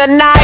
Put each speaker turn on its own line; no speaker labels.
the night.